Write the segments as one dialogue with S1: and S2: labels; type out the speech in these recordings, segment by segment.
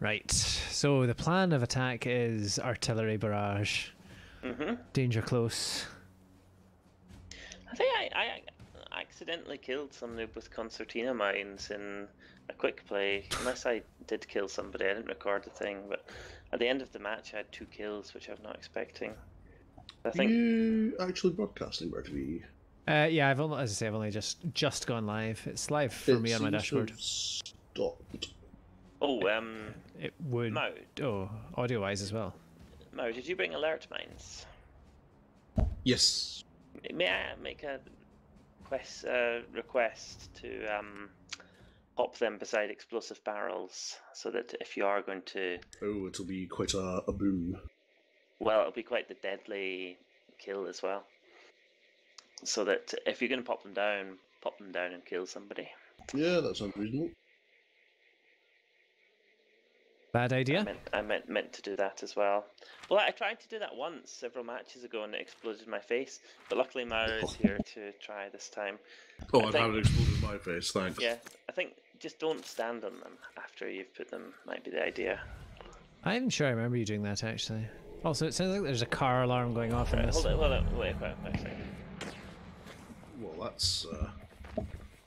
S1: Right. So the plan of attack is artillery barrage.
S2: Mm-hmm.
S1: Danger close.
S2: I think I, I accidentally killed some noob with concertina mines in a quick play. Unless I did kill somebody, I didn't record the thing. But at the end of the match, I had two kills, which I'm not expecting. I
S3: Are
S2: think
S3: you actually broadcasting Bar TV?
S1: Uh, yeah, I've only, as I say, I've only just just gone live. It's live for
S3: It
S1: me on my dashboard.
S3: Stopped.
S2: Oh, um,
S1: It would.
S2: Mo,
S1: Oh, audio wise as well.
S2: Mo, did you bring alert mines?
S3: Yes.
S2: May I make a quest, uh, request to um, pop them beside explosive barrels so that if you are going to,
S3: Oh, it'll be quite a, a boom.
S2: well, it'll be quite the deadly kill as well. So that if you're going to pop them down, pop them down and kill somebody.
S3: Yeah, that sounds reasonable.
S1: Bad
S2: I
S1: idea.
S2: meant, I meant meant to do that as well. Well, I tried to do that once several matches ago and it exploded in my face. But luckily, Mara is here to try this time.
S3: Oh,
S2: I
S3: I've
S2: think-
S3: had it explode in my face, thanks.
S2: Yeah, I think just don't stand on them after you've put them. Might be the idea.
S1: I'm sure I remember you doing that actually. Also, it sounds like there's a car alarm going off in this.
S2: hold on, hold on, wait, wait, wait a second.
S3: Well, that's uh,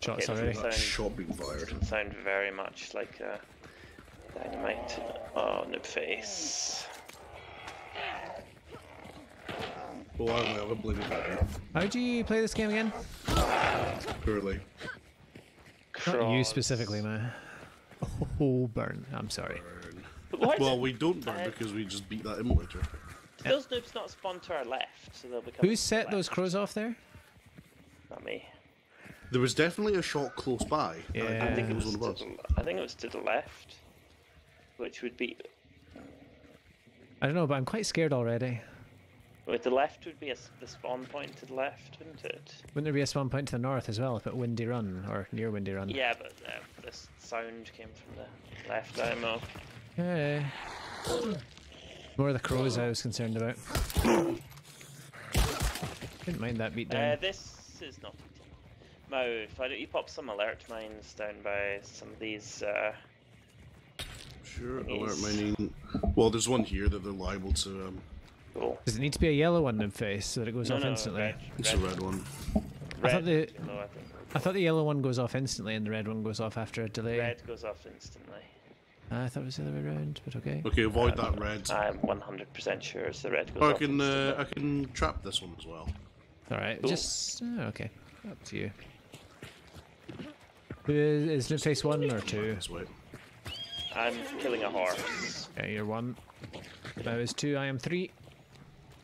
S1: Shots
S2: Okay,
S1: already.
S2: this
S3: that
S2: Sound-
S3: shot being fired.
S2: Doesn't sound very much like uh, dynamite. Oh, noob face.
S3: Well, I don't have a bloody better.
S1: How do you play this game again?
S3: Poorly.
S1: Not you specifically, man. Oh, burn. I'm sorry.
S2: But why
S3: Well, we don't burn
S2: Uh,
S3: because we just beat that emulator.
S2: those noobs not spawn to our left? So they'll become.
S1: Who set
S2: left.
S1: those crows off there?
S2: Not me.
S3: There was definitely a shot close by.
S1: Yeah.
S2: I think it
S3: it
S2: was.
S3: was
S2: To
S3: one of us.
S2: the, I think it was to the left, which would be.
S1: I don't know, but I'm quite scared already.
S2: Wait, the left would be a the spawn point to the left, wouldn't it?
S1: Wouldn't there be a spawn point to the north as well if at Windy Run or near Windy Run?
S2: Yeah, but uh, the sound came from the left IMO.
S1: Okay. More of the crows I was concerned about. Didn't mind that beat
S2: Uh,
S1: down.
S2: this is not. Mo, why don't you pop some alert mines down by some of these? Uh,
S3: Sure,
S2: Yes.
S3: alert mining. Well, there's one here that they're liable to. Um,
S2: cool.
S1: Does it need to be a yellow one in face so that it goes
S2: No,
S1: off
S2: no,
S1: instantly?
S2: red.
S3: it's a red one.
S1: I thought the-
S2: no, I think
S1: I thought the yellow one goes off instantly and the red one goes off after a delay.
S2: red goes off instantly.
S1: I thought it was the other way around, but okay.
S3: Okay, avoid that red.
S2: I'm 100% sure it's the red goes
S3: Oh, I can uh, I can trap this one as well.
S1: Alright,
S2: Cool.
S1: just. Oh, okay. Up to you. Who Is, is it Face 1 or 2?
S3: This way.
S2: I'm killing a horse.
S1: Yeah, you're 1. I was 2, I am 3.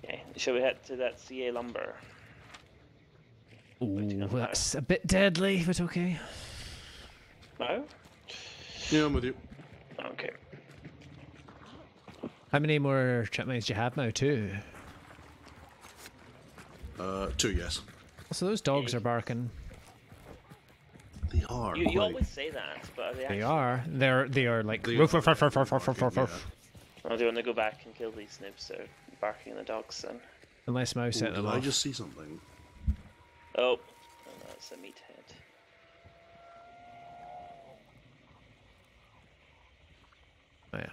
S2: Okay, shall we head to that CA lumber?
S1: Ooh,
S2: on
S1: that's a bit deadly, but okay.
S2: No?
S3: Yeah, I'm with you.
S2: Okay.
S1: How many more trap mines do you have now? Two.
S3: Uh, two, yes.
S1: So those dogs are barking.
S3: They are.
S2: You, you
S3: quite-
S2: always say that, but are they
S1: They
S2: actually?
S1: are. They're they are like
S3: They
S1: roof,
S3: are
S1: roof, roof, roof, roof, roof, roof, roof,
S3: yeah.
S1: Oh, roof.
S2: Well, do want to go back and kill these noobs? They're barking at the dogs then.
S1: Unless Mouse
S3: Ooh,
S1: set them
S3: did I just see something?
S2: Oh, oh no, it's a meathead.
S1: Oh, yeah.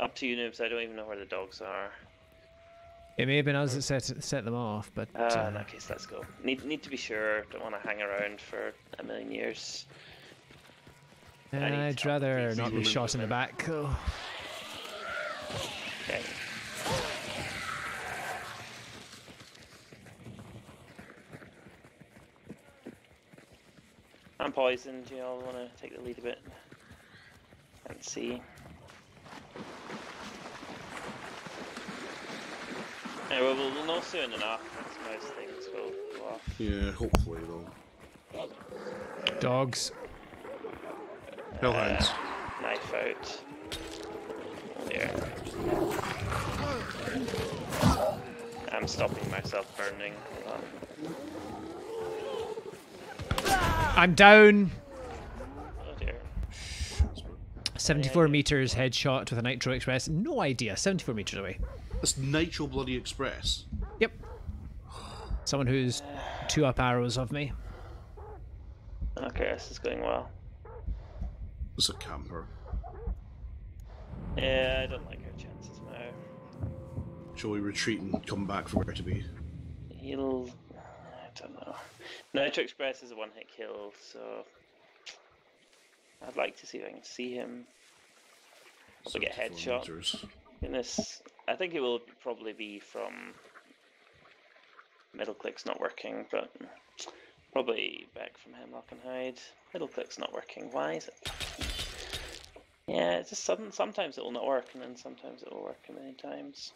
S2: Up to you, noobs. I don't even know where the dogs are.
S1: It may have been us that set set them off, but
S2: Uh,
S1: uh,
S2: in that case, let's go. Need need to be sure. Don't want to hang around for a million years.
S1: I'd rather not be shot in the back. though.
S2: Okay. I'm poisoned. You all want to take the lead a bit and see. Anyway, we'll, we'll know soon enough once most things will go off.
S3: Yeah, hopefully though.
S1: Dogs.
S3: Hellhounds.
S2: Uh, knife out. There. I'm stopping myself burning.
S1: I'm down.
S2: Oh dear.
S1: 74 meters headshot with a Nitro Express. No idea. 74 meters away.
S3: That's Nitro Bloody Express.
S1: Yep. Someone who's two up arrows of me.
S2: Okay, this is going well.
S3: It's a camper.
S2: Yeah, I don't like our chances now.
S3: Shall we retreat and come back from Bertie B?
S2: He'll. I don't know. Nitro Express is a one hit kill, so. I'd like to see if I can see him. Also get
S3: 74
S2: headshot.
S3: meters.
S2: Goodness. I think it will probably be from. Middle click's not working, but. Probably back from Hemlock and Hide. Middle click's not working. Why is it? Yeah, it's just some, sometimes it will not work, and then sometimes it will work many times.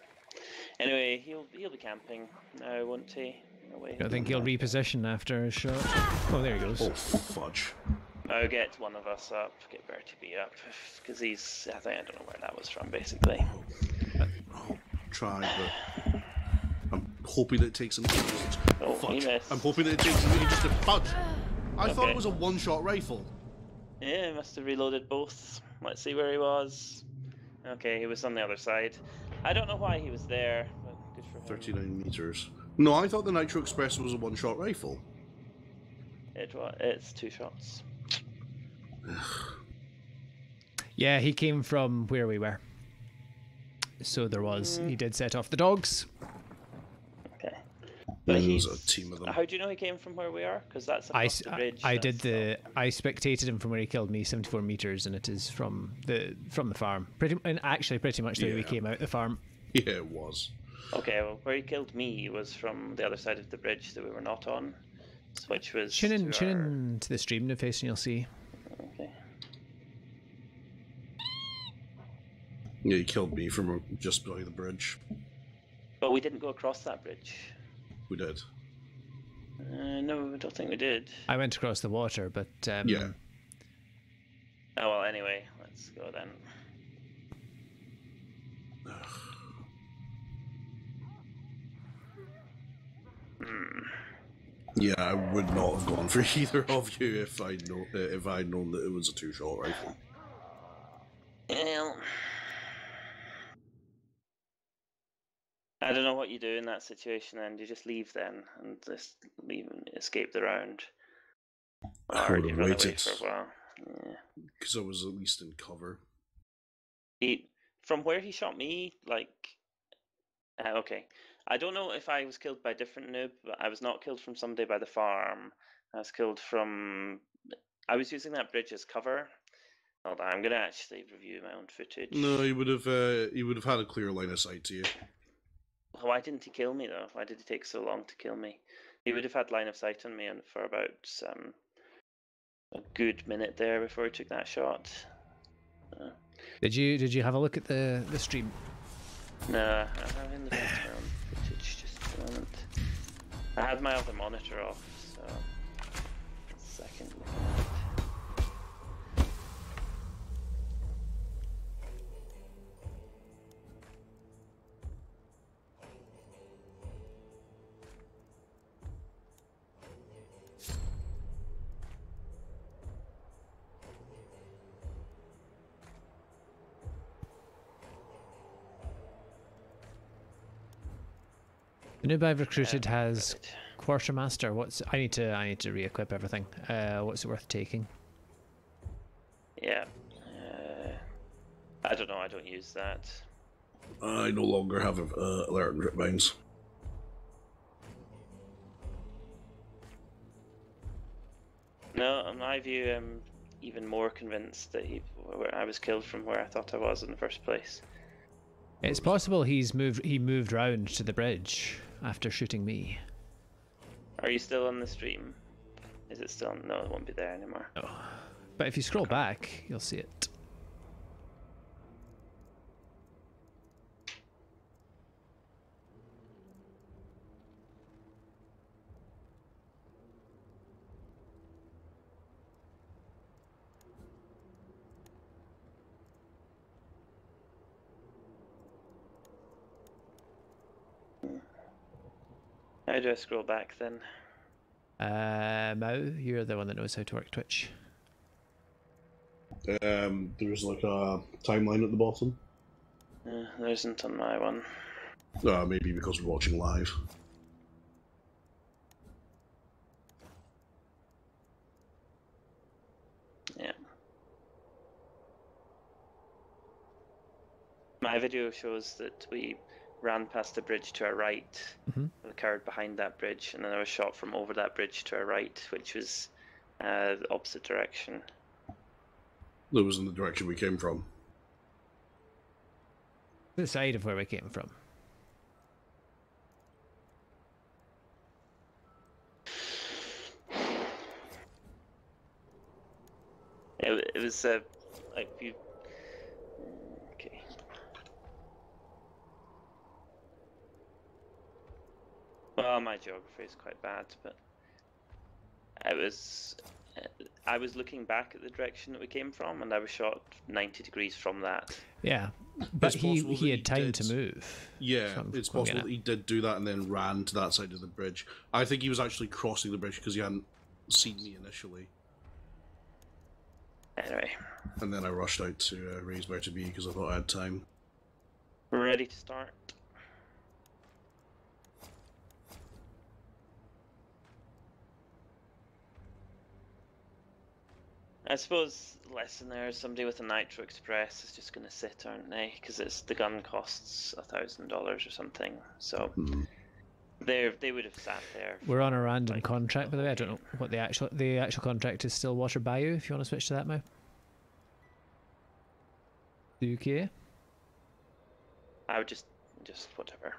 S2: Anyway, he'll he'll be camping now, won't he? Away.
S1: I think he'll reposition after his shot. Oh, there he goes.
S3: Oh, fudge.
S2: I'll get one of us up, get Bertie B up, because he's. I think I don't know where that was from, basically.
S3: Try, but I'm hoping that it takes him.
S2: Oh, he
S3: Fudge.
S2: missed.
S3: I'm hoping that it takes him just a fudge. I thought it was a one-shot rifle.
S2: Yeah, he must have reloaded both. Let's see where he was. Okay, he was on the other side. I don't know why he was there, but good for him.
S3: 39 meters. No, I thought the Nitro Express was a one-shot rifle.
S2: It wa It's two shots.
S1: Yeah, he came from where we were. So there was. He did set off the dogs.
S2: Okay. But
S3: there
S2: he's-
S3: a team of them.
S2: How do you know he came from where we are? Because that's
S1: I,
S2: across
S1: s-
S2: the bridge.
S1: I did
S2: that's
S1: the I spectated him from where he killed me, 74 meters, and it is from the from the farm. Pretty and actually pretty much the way we came out the farm.
S3: Yeah, it was.
S2: Okay, well, where he killed me was from the other side of the bridge that we were not on, which was.
S1: Tune in,
S2: to
S1: tune
S2: our-
S1: in to the stream interface, and you'll see.
S3: Yeah, he killed me from just below the bridge.
S2: But we didn't go across that bridge.
S3: We did.
S2: Uh, no, I don't think we did.
S1: I went across the water, but um,
S3: Yeah.
S2: Oh well. Anyway, let's go then. Hmm.
S3: Yeah, I would not have gone for either of you if I'd know uh, if I'd known that it was a two-shot rifle.
S2: Well, I don't know what you do in that situation. Then do you just leave then and just leave and escape the round,
S3: I
S2: or
S3: would
S2: do you
S3: have waited.
S2: for a while? Yeah.
S3: Because I was at least in cover.
S2: He from where he shot me, like uh, okay. I don't know if I was killed by a different noob, but I was not killed from somebody by the farm. I was killed from. I was using that bridge as cover. Hold on, I'm gonna actually review my own footage.
S3: No, he would have. Uh, he would have had a clear line of sight to you.
S2: Why didn't he kill me though? Why did he take so long to kill me? He would have had line of sight on me and for about um, a good minute there before he took that shot.
S1: did you did you have a look at the the stream?
S2: No, I'm having the footage just a moment. I had my other monitor off, so second.
S1: The noob I've recruited
S2: Uh,
S1: has
S2: right.
S1: quartermaster. What's I need to I need to re-equip everything. Uh, what's it worth taking?
S2: Yeah. Uh, I don't know. I don't use that.
S3: I no longer have uh, alert and drip mines.
S2: No, in my view, I'm even more convinced that he, I was killed from where I thought I was in the first place.
S1: It's possible he's moved he moved round to the bridge after shooting me.
S2: Are you still on the stream? Is it still? No, it won't be there anymore.
S1: Oh. But if you scroll back, you'll see it.
S2: How do I scroll back then?
S1: Uh, Mao, you're the one that knows how to work Twitch.
S3: Um, there's like a timeline at the bottom.
S2: Uh, there isn't on my one.
S3: Uh, maybe because we're watching live.
S2: Yeah. My video shows that we ran past the bridge to our right,
S1: Mhm.
S2: and occurred behind that bridge, and then I was shot from over that bridge to our right, which was uh, the opposite direction.
S3: That was in the direction we came from.
S1: The side of where we came from.
S2: It, it was uh, like you. Well, my geography is quite bad, but I was uh, I was looking back at the direction that we came from, and I was shot ninety degrees from that.
S1: Yeah, but
S3: It's
S1: he he had
S3: he
S1: time
S3: did.
S1: to move.
S3: Yeah,
S1: So
S3: it's possible that he did do that and then ran to that side of the bridge. I think he was actually crossing the bridge because he hadn't seen me initially,
S2: Anyway,
S3: and then I rushed out to uh, raise Bertie B because I thought I had time.
S2: we're ready to start. I suppose lesson there is somebody with a Nitro Express is just going to sit, aren't they? Because it's the gun costs a thousand dollars or something. So
S3: Hmm.
S2: they they would have sat there.
S1: We're on a random
S2: Like,
S1: contract, by the way. I don't know what the actual the actual contract is. Stillwater Bayou. If you want to switch to that, Mo. UK.
S2: I would just just whatever.